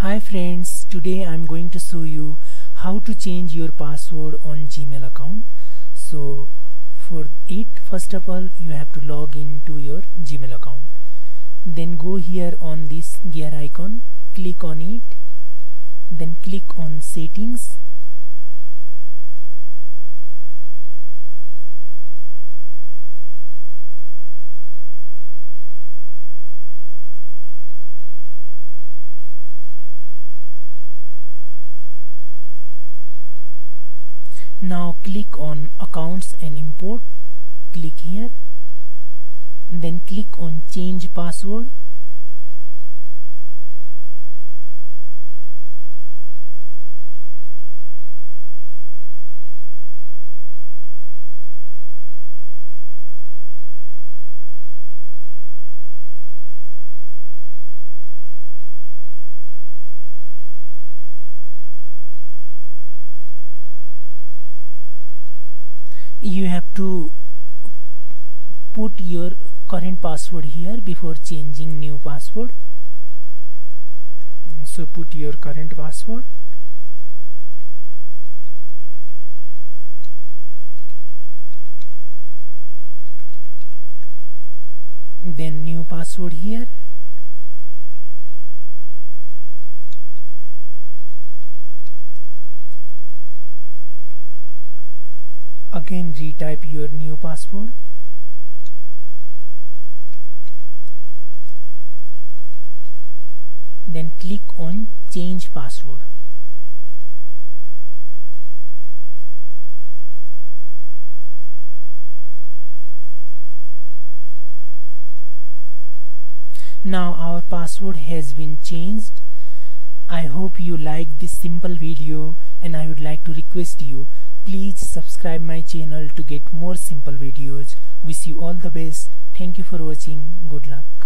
Hi friends, today I'm going to show you how to change your password on Gmail account. So for it, first of all, you have to log in to your Gmail account. Then go here on this gear icon, click on it, then click on settings. Now click on accounts and import. Click here. Then click on change password you have to put your current password here before changing new password. So put your current password. Then new password here again retype your new password. Then click on change password. Now our password has been changed. I hope you like this simple video and I would like to request you please subscribe my channel to get more simple videos. Wish you all the best. Thank you for watching. Good luck